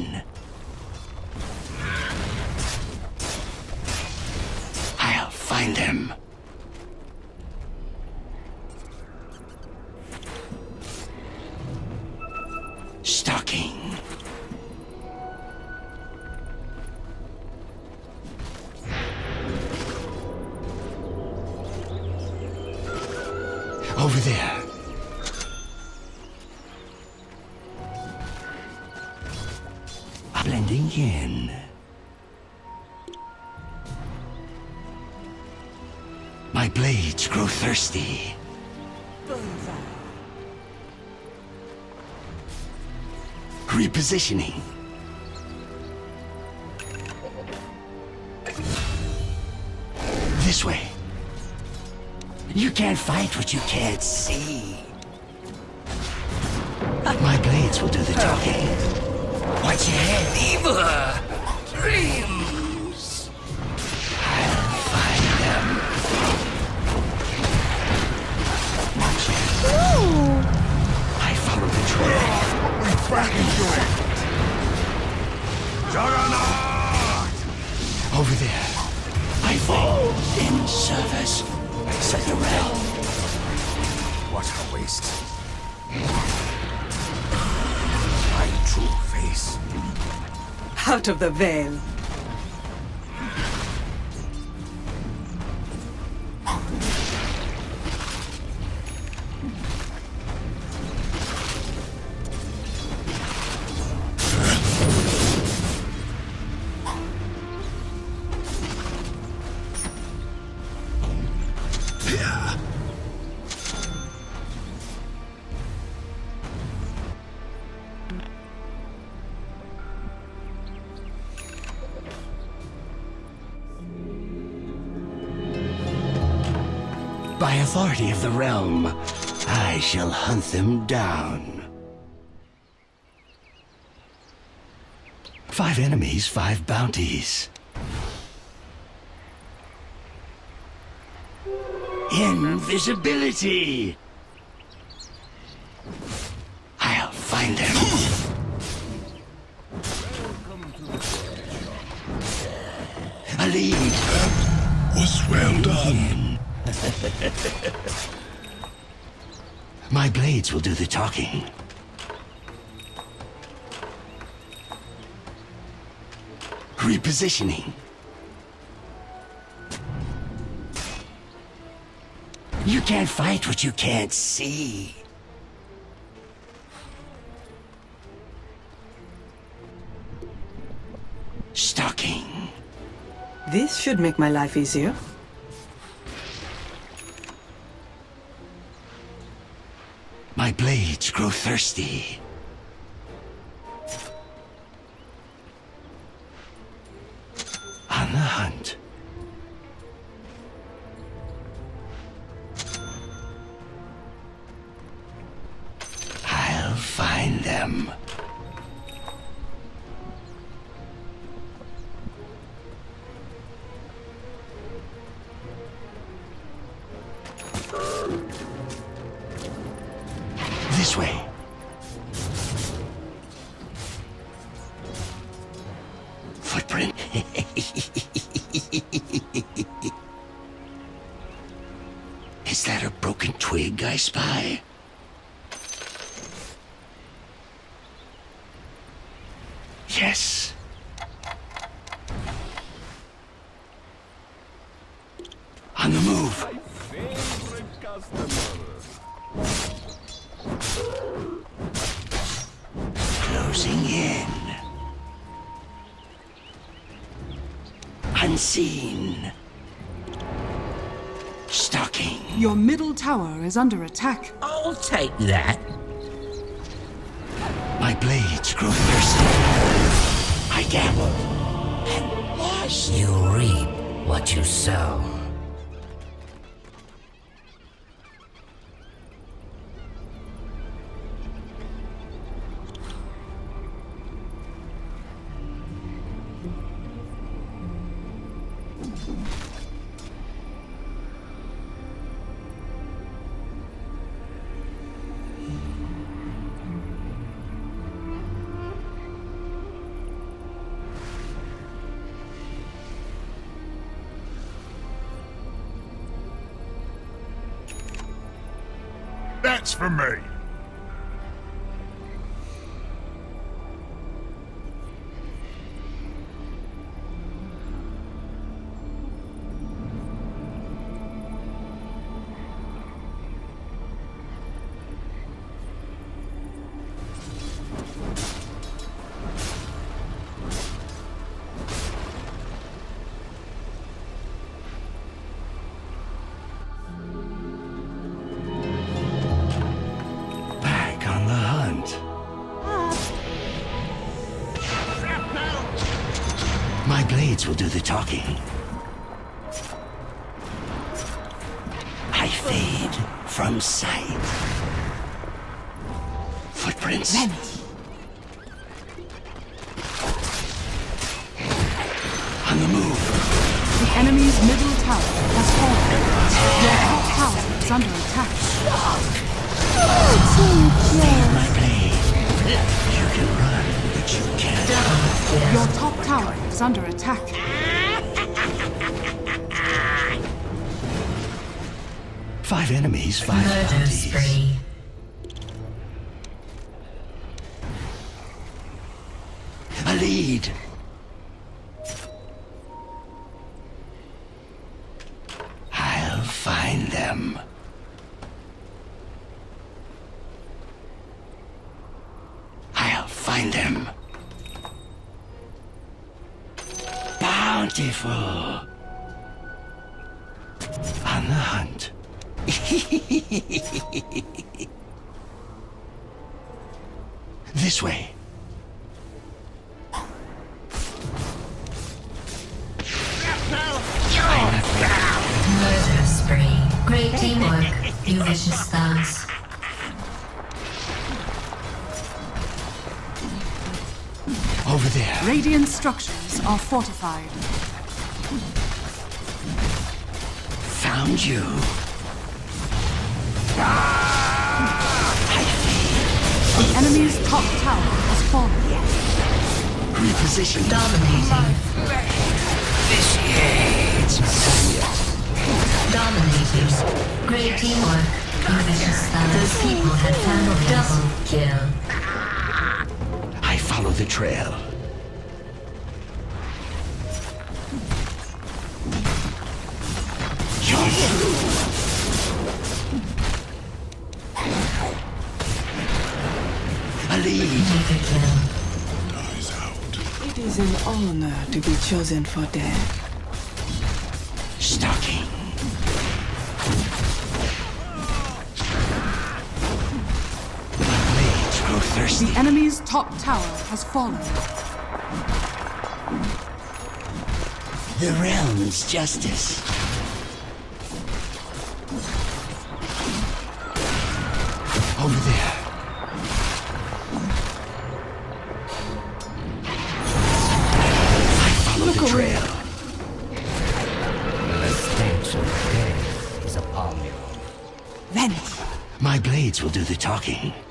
Blending in. My blades grow thirsty. Repositioning. This way. You can't fight what you can't see. My blades will do the talking. Watch your head. Evil dreams. I'll find them. Watch it. I follow the trail. We back into it. Juggernaut! Over there. I fall in service. Such the realm. What a waste. Out of the veil. Authority of the realm, I shall hunt them down. Five enemies, five bounties. Invisibility! Will do the talking. Repositioning. You can't fight what you can't see. Stalking. This should make my life easier. Blades grow thirsty. On the move. Closing in. Unseen. Stalking. Your middle tower is under attack. I'll take that. My blades grow thirsty. I gamble. And you reap what you sow. For me. He's 500. Structures are fortified. Found you. The enemy's top tower has fallen. Reposition. Dominating. Dominating. Great teamwork. You vicious thugs. Those people had families. Double kill. I follow the trail. It is an honor to be chosen for death. Stalking. My blades grow thirsty. The enemy's top tower has fallen. The realm's justice. Talking.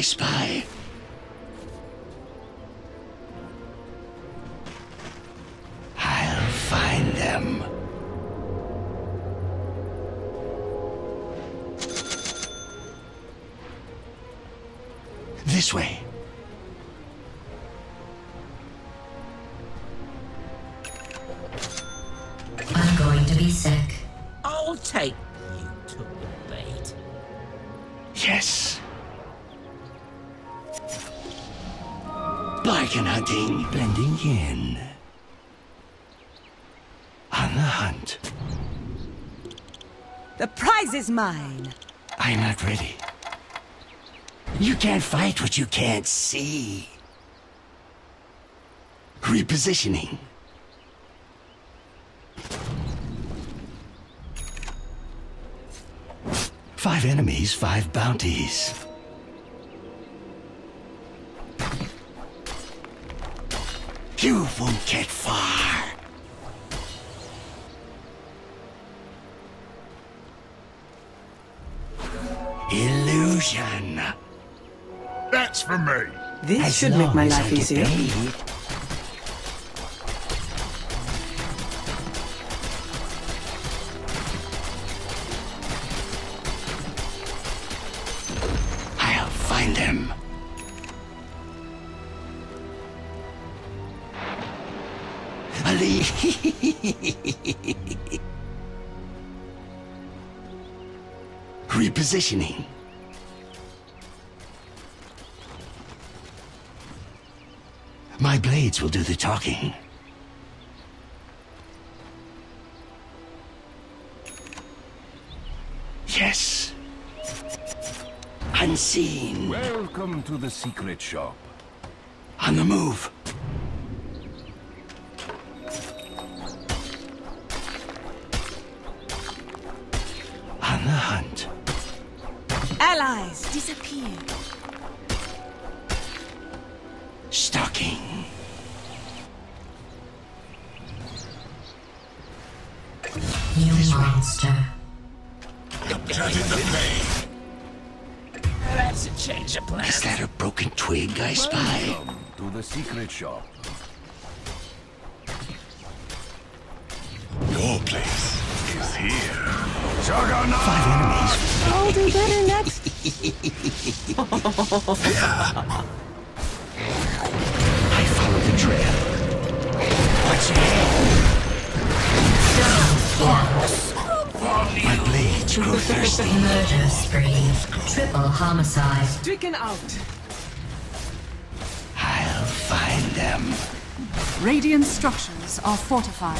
Twig I is mine. I'm not ready. You can't fight what you can't see. Repositioning. Five enemies, five bounties. You won't get far. Illusion. That's for me. This As should make my life easier. Repositioning. My blades will do the talking. Yes. Unseen. Welcome to the secret shop. On the move. Shop. Your place is here. Juggernaut! Five enemies. I'll do better next. <laughs> I follow the trail. What's ahead? My blades grow thirsty. Murder spree. Triple homicide. Stricken out. Radiant structures are fortified.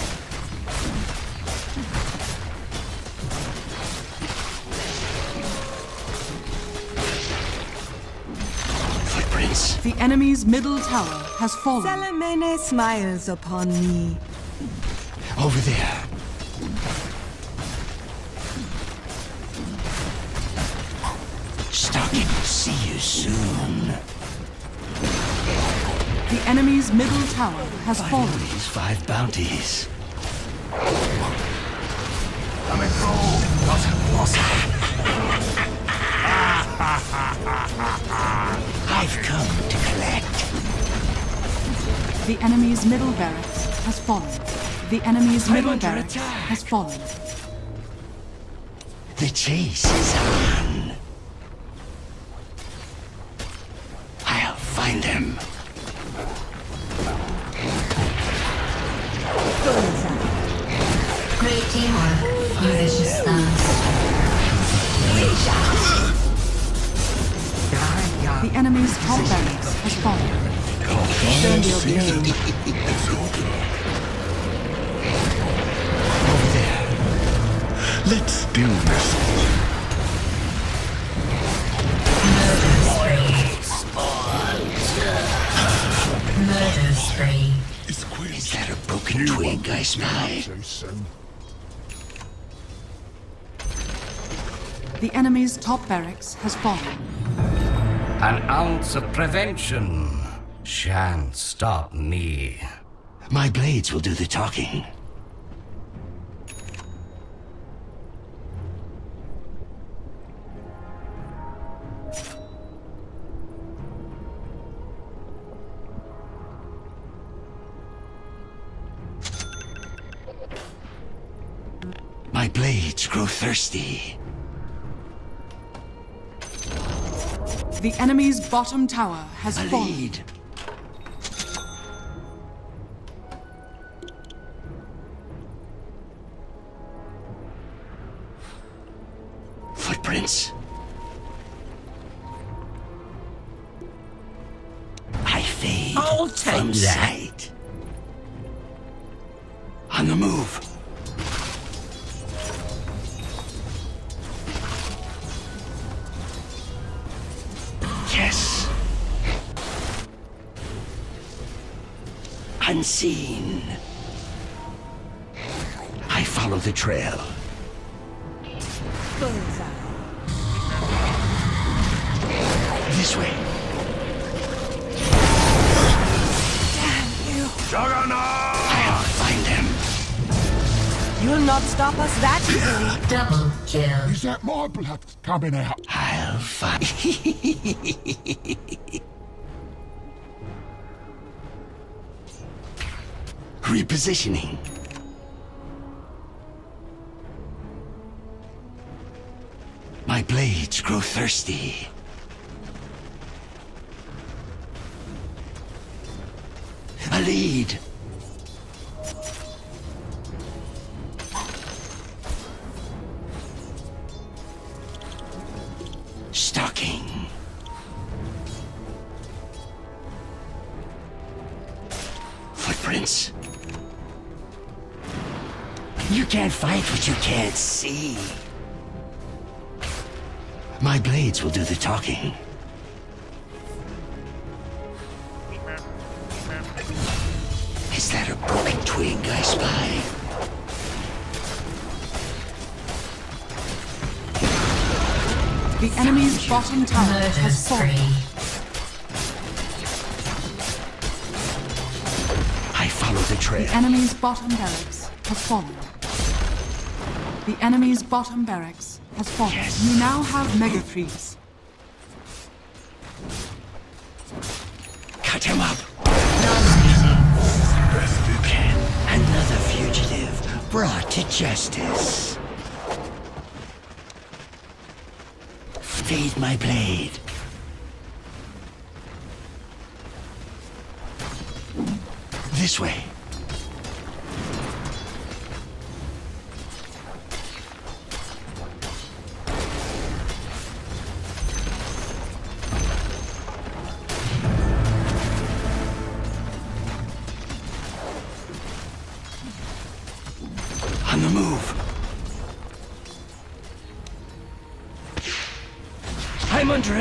Footprints. The enemy's middle tower has fallen. Selemene smiles upon me. Over there. Middle tower has Five fallen. enemies, five bounties. Coming I've come to collect. The enemy's middle barracks has fallen. The enemy's middle barracks has fallen. The chase is on. Enemy's top barracks has fallen. An ounce of prevention shan't stop me. My blades will do the talking. My blades grow thirsty. The enemy's bottom tower has A fallen. lead. Footprints. I fade I'll take from that. On the move. Unseen. I follow the trail. This way. Damn Juggernaut! I'll find them. You'll not stop us that <gasps> easily. Double kill. Is that my blood coming out? I'll find. <laughs> Repositioning. My blades grow thirsty. But you can't see. My blades will do the talking. Is that a broken twig I spy? The enemy's bottom tower has fallen. I follow the trail. The enemy's bottom barracks has fallen. The enemy's bottom barracks has fallen. Yes. You now have mega freeze. Cut him up. Another fugitive brought to justice. Feed my blade. This way.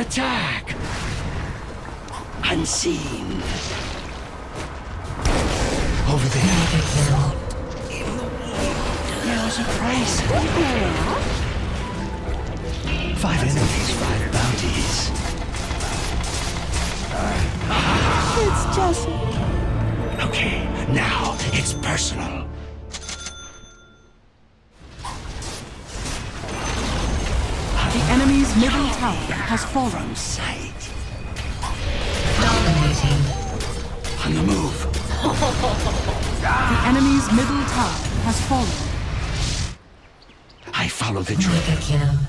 attack and see. the trigger.